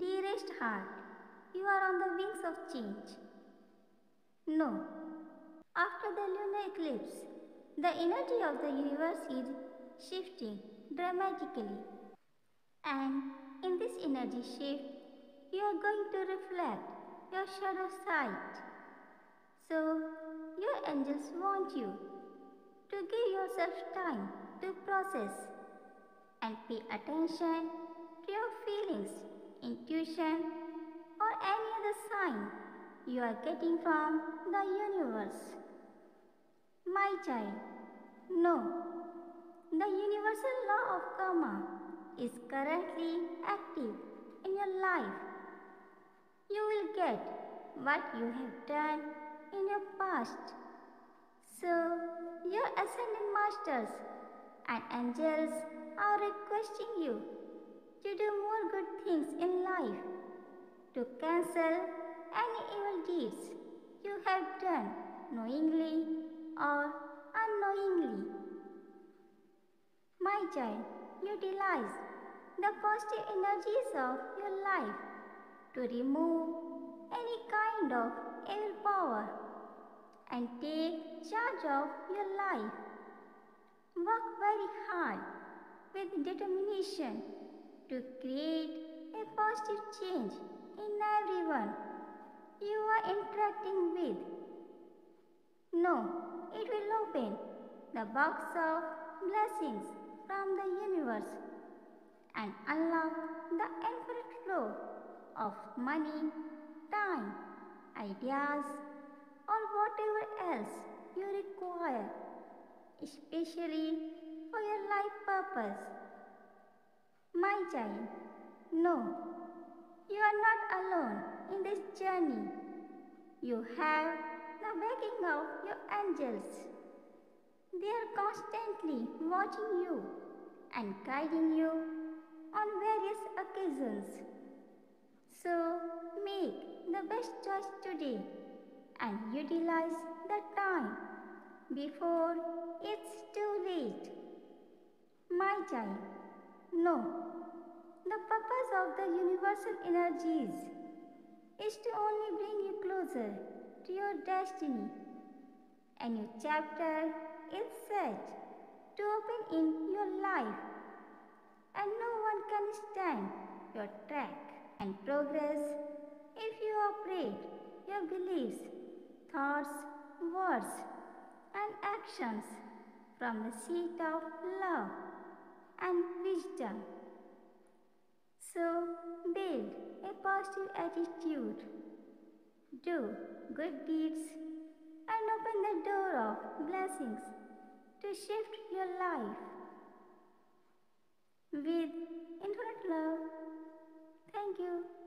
Dearest heart, you are on the wings of change. No. After the lunar eclipse, the energy of the universe is shifting dramatically. And in this energy shift, you are going to reflect your shadow side. So, your angels want you to give yourself time to process and pay attention to your feelings, intuition, or any other sign you are getting from the universe. My child, no. The universal law of karma is currently active in your life. You will get what you have done in your past. So, your ascended masters and angels are requesting you to do more good things in life, to cancel any evil deeds you have done knowingly or unknowingly. My child, utilize the positive energies of your life to remove any kind of evil power and take charge of your life. Work very hard with determination to create a positive change in everyone you are interacting with. No, it will open the box of blessings from the universe and unlock the infinite flow of money, time, ideas, or whatever else you require, especially for your life purpose. Child, no, you are not alone in this journey. You have the backing of your angels. They are constantly watching you and guiding you on various occasions. So make the best choice today and utilize the time before it's too late. My child, no. The purpose of the universal energies is to only bring you closer to your destiny. A new chapter is set to open in your life, and no one can stand your track and progress if you operate your beliefs, thoughts, words, and actions from the seat of love and wisdom. So, build a positive attitude, do good deeds, and open the door of blessings to shift your life. With infinite love, thank you.